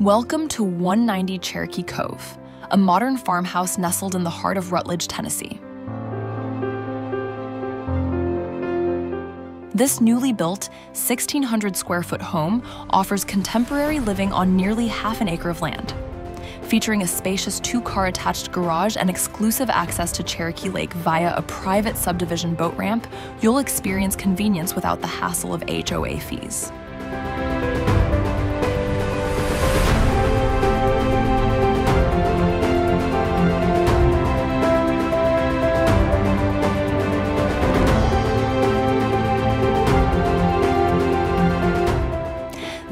Welcome to 190 Cherokee Cove, a modern farmhouse nestled in the heart of Rutledge, Tennessee. This newly built 1,600 square foot home offers contemporary living on nearly half an acre of land. Featuring a spacious two car attached garage and exclusive access to Cherokee Lake via a private subdivision boat ramp, you'll experience convenience without the hassle of HOA fees.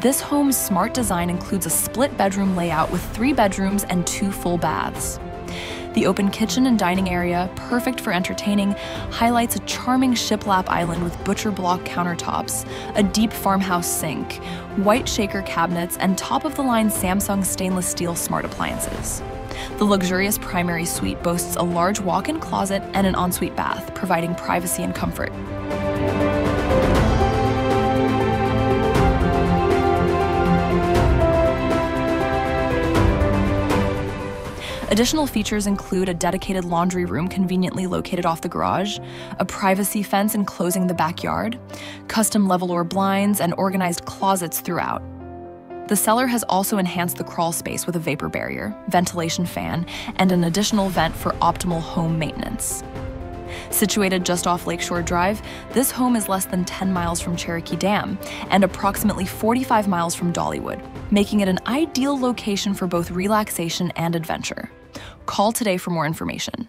This home's smart design includes a split bedroom layout with three bedrooms and two full baths. The open kitchen and dining area, perfect for entertaining, highlights a charming shiplap island with butcher block countertops, a deep farmhouse sink, white shaker cabinets, and top of the line Samsung stainless steel smart appliances. The luxurious primary suite boasts a large walk in closet and an ensuite bath, providing privacy and comfort. Additional features include a dedicated laundry room conveniently located off the garage, a privacy fence enclosing the backyard, custom Levolor blinds, and organized closets throughout. The seller has also enhanced the crawl space with a vapor barrier, ventilation fan, and an additional vent for optimal home maintenance. Situated just off Lakeshore Drive, this home is less than 10 miles from Cherokee Dam and approximately 45 miles from Dollywood, making it an ideal location for both relaxation and adventure. Call today for more information.